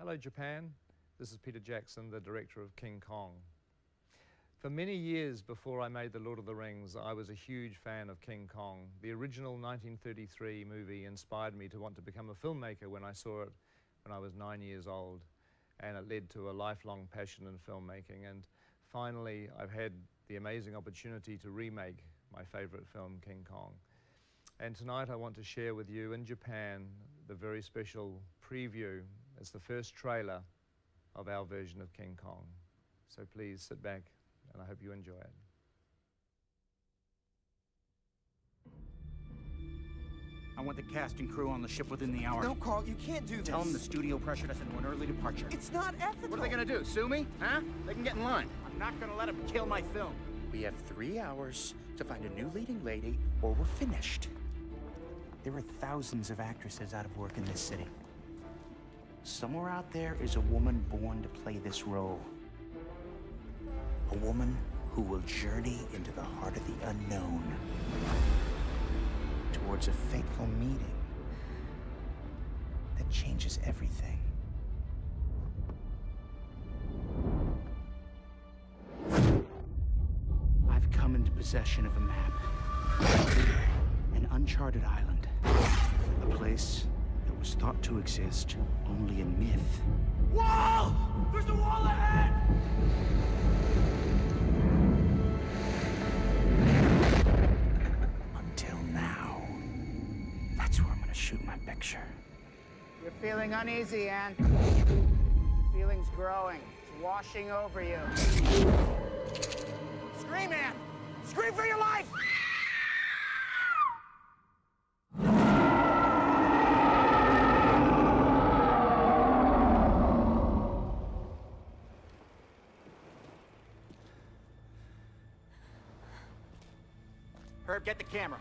Hello, Japan. This is Peter Jackson, the director of King Kong. For many years before I made The Lord of the Rings, I was a huge fan of King Kong. The original 1933 movie inspired me to want to become a filmmaker when I saw it when I was nine years old, and it led to a lifelong passion in filmmaking. And finally, I've had the amazing opportunity to remake my favorite film, King Kong. And tonight I want to share with you in Japan the very special preview. It's the first trailer of our version of King Kong. So please sit back and I hope you enjoy it. I want the cast and crew on the ship within the hour. No, Carl, you can't do this. Tell them the studio pressured us into an early departure. It's not ethical. What are they gonna do, sue me? Huh? They can get in line. I'm not gonna let them kill my film. We have three hours to find a new leading lady, or we're finished. There are thousands of actresses out of work in this city. Somewhere out there is a woman born to play this role. A woman who will journey into the heart of the unknown towards a fateful meeting that changes everything. I've come into possession of a map. An uncharted island. A place thought to exist only a myth. Wall! There's a wall ahead! Until now. That's where I'm gonna shoot my picture. You're feeling uneasy, Ann. Feeling's growing. It's washing over you. Herb, get the camera.